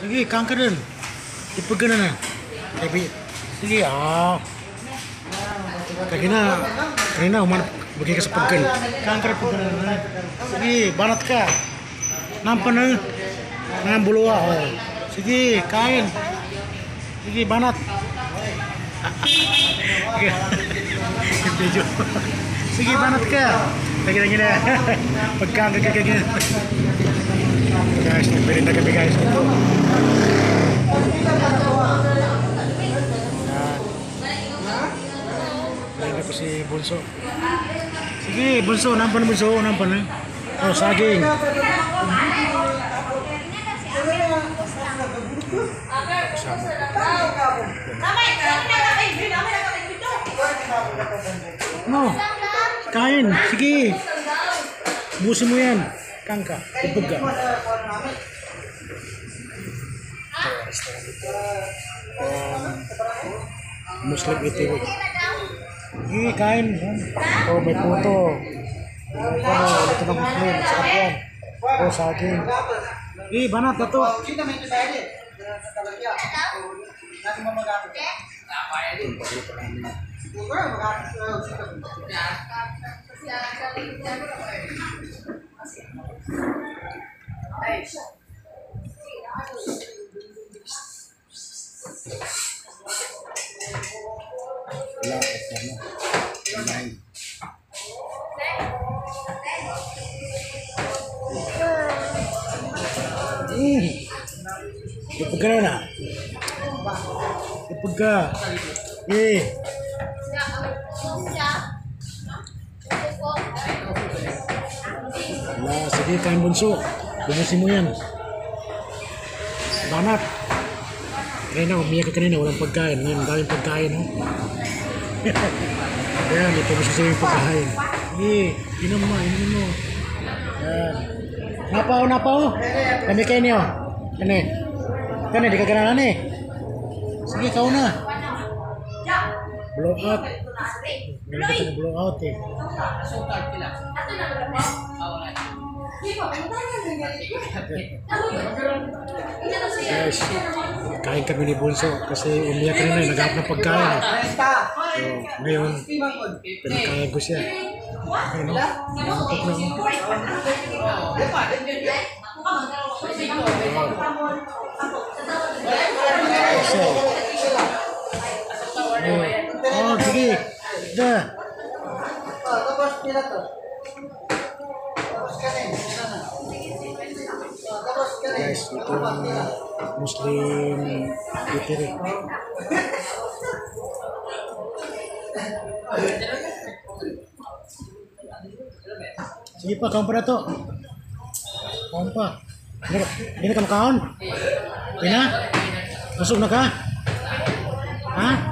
Sige, kanker din. Ipagan na na. Sabi, sige, ah. Kanina, kanina umanap bagi ka sa pagkan. Kanker pa na na. Sige, banat ka. Nampan na. Nangang buluwa, oh. Sige, kain. Sige, banat. Sige. Banat ka. Lagi lagi na. Pagkangka ka ganyan. Guys, nagbirin na kami guys. Ito. Si Bunso. Sige, Bunso. Nampan Bunso. Nampan na. Oh, saging. No. Kain. Sige. Busin mo yan. Kangka. Ibog ka. Um, Muslim ito. Sige, kain. Oh, may puto. Ano, ito na Muslim. Sarap yan. Oh, saging. Eh, banat na to. Wala, ito na. Nine. Mm. Ipag na. Eh. Kain bunso. Mo yan. Banat. Umiyak ka kanina, walang pagkain. Ngayon, daming pagkain, oh. Ayan, ito mo sa yung pagkain. Sige, inom mo, inom mo. Ayan. Napaw, napaw. Kami kayo niyo. Kani. Kani, di ka gananan eh. Sige, ikaw na. Blow out. Meron ka na blow out eh. Guys, kain kami ni Bunso kasi umiyak rin eh, naghahanap ng pagkain eh. So, ngayon, pinakain ko siya. No? So, oh, sige. Da. Guys, ito yung Muslim Eatery. Sige pa, kaon pa na to. Kaon pa. Hindi na ka? Hindi na? Busog na ka? Ha?